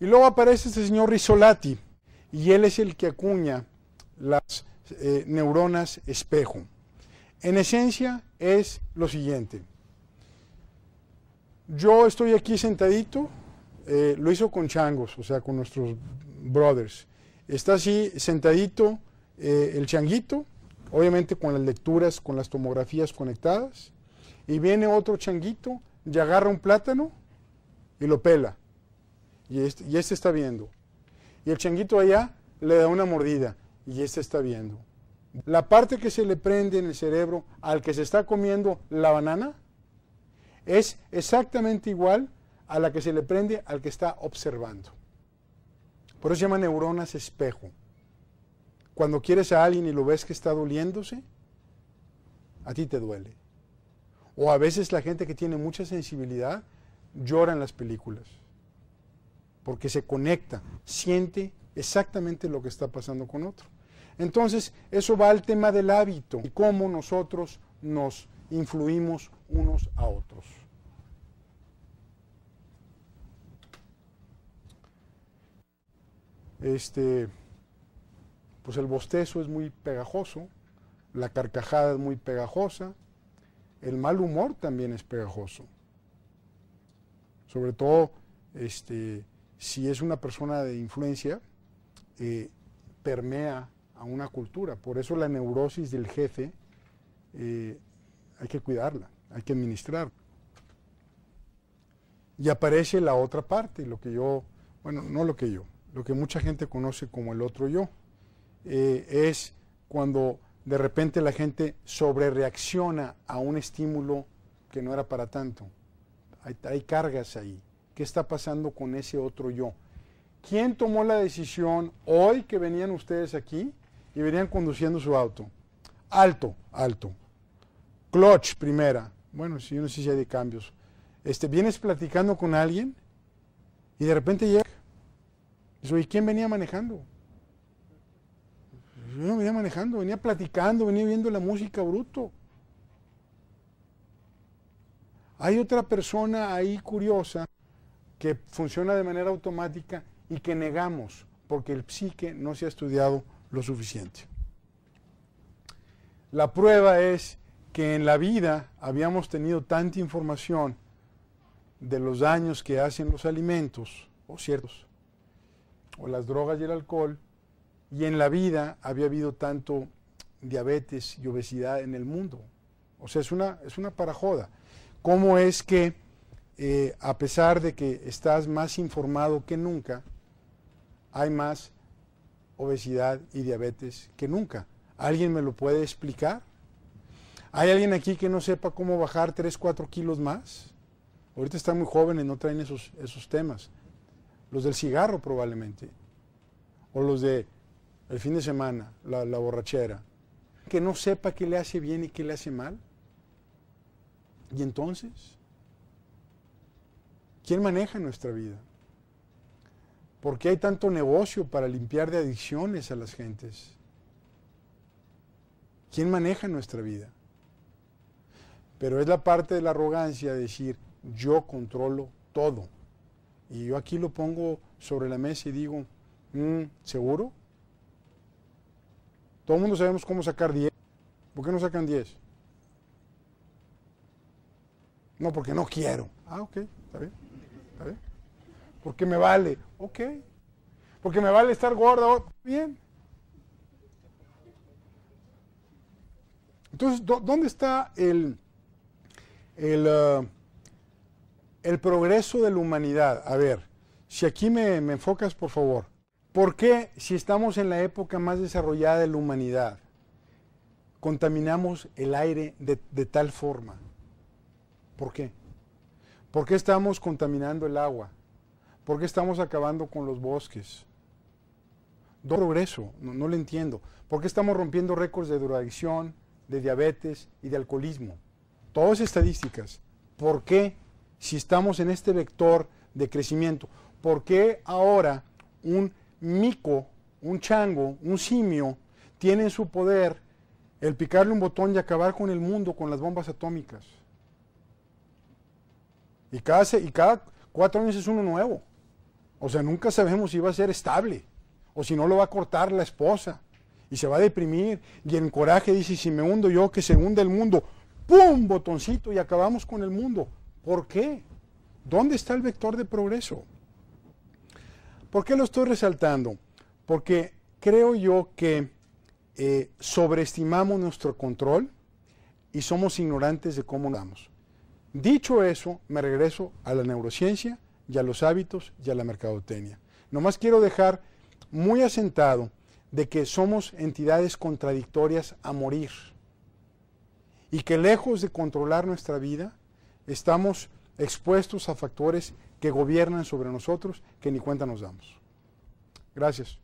Y luego aparece este señor Risolati, y él es el que acuña las eh, neuronas espejo. En esencia es lo siguiente. Yo estoy aquí sentadito, eh, lo hizo con changos, o sea, con nuestros brothers. Está así sentadito eh, el changuito, obviamente con las lecturas, con las tomografías conectadas, y viene otro changuito y agarra un plátano y lo pela. Y este, y este está viendo. Y el changuito allá le da una mordida y este está viendo. La parte que se le prende en el cerebro al que se está comiendo la banana es exactamente igual a la que se le prende al que está observando. Por eso se llama neuronas espejo. Cuando quieres a alguien y lo ves que está doliéndose, a ti te duele. O a veces la gente que tiene mucha sensibilidad llora en las películas. Porque se conecta, siente exactamente lo que está pasando con otro. Entonces, eso va al tema del hábito y cómo nosotros nos influimos unos a otros. Este, pues el bostezo es muy pegajoso, la carcajada es muy pegajosa, el mal humor también es pegajoso. Sobre todo, este, si es una persona de influencia, eh, permea a una cultura. Por eso la neurosis del jefe eh, hay que cuidarla, hay que administrar. Y aparece la otra parte, lo que yo, bueno, no lo que yo, lo que mucha gente conoce como el otro yo, eh, es cuando de repente la gente sobrereacciona a un estímulo que no era para tanto. Hay cargas ahí. ¿Qué está pasando con ese otro yo? ¿Quién tomó la decisión hoy que venían ustedes aquí y venían conduciendo su auto? Alto, alto. Clutch primera. Bueno, si yo no sé si hay de cambios. Este, vienes platicando con alguien y de repente llega. ¿y quién venía manejando? Yo no venía manejando, venía platicando, venía viendo la música bruto. Hay otra persona ahí curiosa que funciona de manera automática y que negamos porque el psique no se ha estudiado lo suficiente. La prueba es que en la vida habíamos tenido tanta información de los daños que hacen los alimentos, o ciertos, o las drogas y el alcohol, y en la vida había habido tanto diabetes y obesidad en el mundo. O sea, es una, es una parajoda. ¿Cómo es que, eh, a pesar de que estás más informado que nunca, hay más obesidad y diabetes que nunca. ¿Alguien me lo puede explicar? ¿Hay alguien aquí que no sepa cómo bajar 3, 4 kilos más? Ahorita están muy jóvenes, no traen esos, esos temas. Los del cigarro probablemente. O los de el fin de semana, la, la borrachera. Que no sepa qué le hace bien y qué le hace mal. ¿Y entonces? ¿Quién maneja nuestra vida? ¿Por qué hay tanto negocio para limpiar de adicciones a las gentes? ¿Quién maneja nuestra vida? Pero es la parte de la arrogancia decir, yo controlo todo. Y yo aquí lo pongo sobre la mesa y digo, mm, ¿seguro? Todo el mundo sabemos cómo sacar 10. ¿Por qué no sacan 10? No, porque no quiero. Ah, ok, está bien. Bien porque me vale, ok, porque me vale estar gorda, oh, bien. Entonces, ¿dónde está el, el, uh, el, progreso de la humanidad? A ver, si aquí me, me, enfocas, por favor. ¿Por qué, si estamos en la época más desarrollada de la humanidad, contaminamos el aire de, de tal forma? ¿Por qué? ¿Por qué estamos contaminando el agua? ¿Por qué estamos acabando con los bosques? Do progreso, no, no lo entiendo. ¿Por qué estamos rompiendo récords de drogadicción, de diabetes y de alcoholismo? Todas estadísticas. ¿Por qué, si estamos en este vector de crecimiento, por qué ahora un mico, un chango, un simio, tiene en su poder el picarle un botón y acabar con el mundo con las bombas atómicas? Y cada, y cada cuatro años es uno nuevo. O sea, nunca sabemos si va a ser estable o si no lo va a cortar la esposa y se va a deprimir y en coraje dice, si me hundo yo, que se hunda el mundo. ¡Pum! Botoncito y acabamos con el mundo. ¿Por qué? ¿Dónde está el vector de progreso? ¿Por qué lo estoy resaltando? Porque creo yo que eh, sobreestimamos nuestro control y somos ignorantes de cómo damos. Dicho eso, me regreso a la neurociencia y a los hábitos y a la mercadotecnia. Nomás quiero dejar muy asentado de que somos entidades contradictorias a morir y que lejos de controlar nuestra vida, estamos expuestos a factores que gobiernan sobre nosotros que ni cuenta nos damos. Gracias.